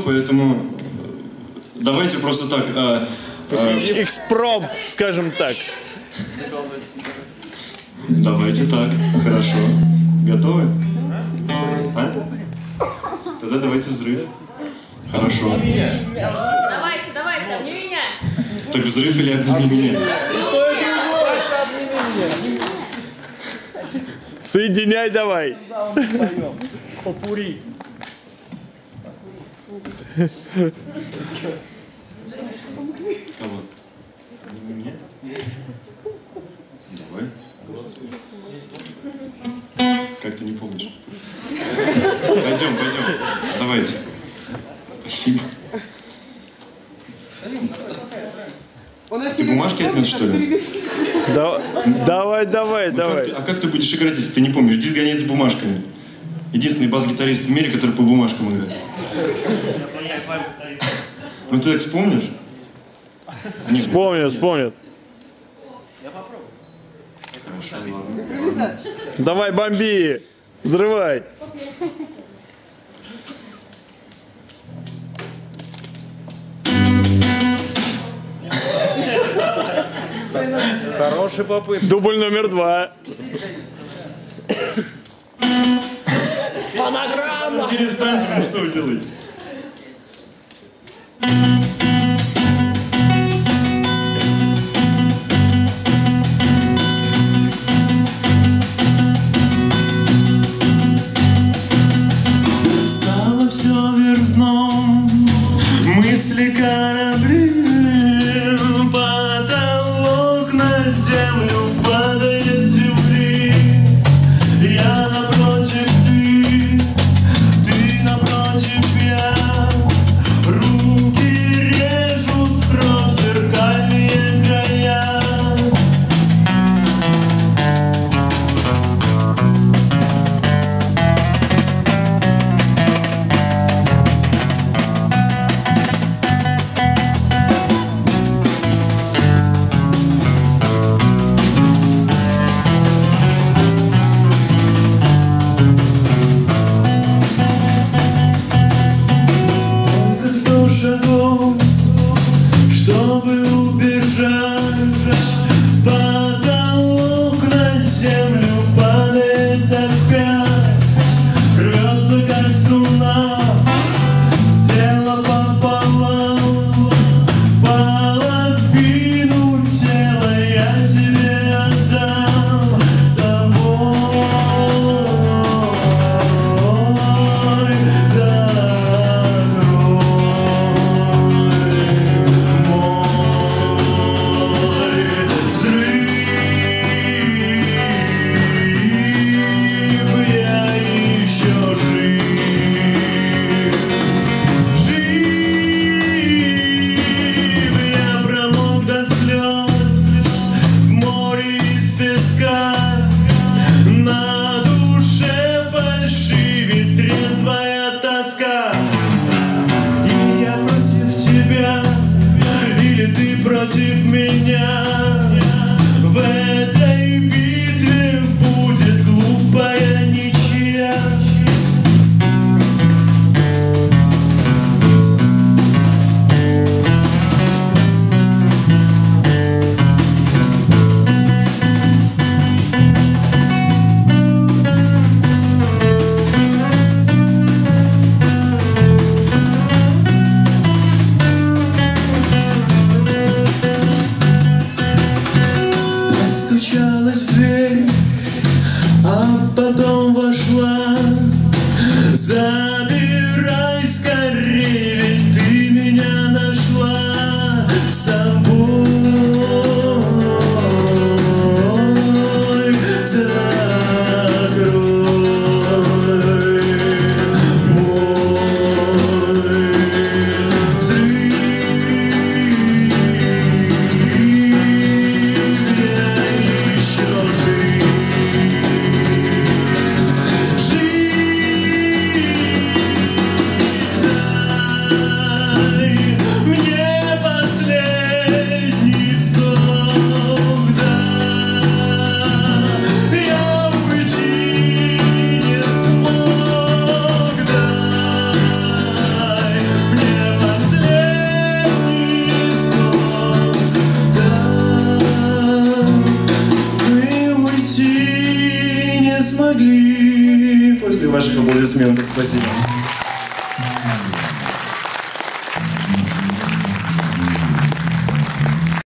поэтому э, давайте просто так. а, а, Экспром, скажем так. давайте так, хорошо. Готовы? А? Тогда давайте взрыв. Хорошо. Давайте, давайте, обними меня. Так взрыв или обними меня? Соединяй давай. Кого? Обними меня? Давай. Как ты не помнишь? Пойдем, пойдем. Давайте. Спасибо. Ты бумажки отнес, что ли? Да- Давай, давай, Ну, как давай. ты- а как ты будешь играть, если ты не помнишь? Иди сгоняй за бумажками. Единственный бас-гитарист в мире, который по бумажкам играет. Ну ты так вспомнишь? Нет, вспомнил. хорошо, ладно. Давай, бомби. Взрывай. Хороший попытка. Дубль номер два. Перестаньте, вы что вы делаете? Меня. Смогли. После ваших аплодисментов. Спасибо.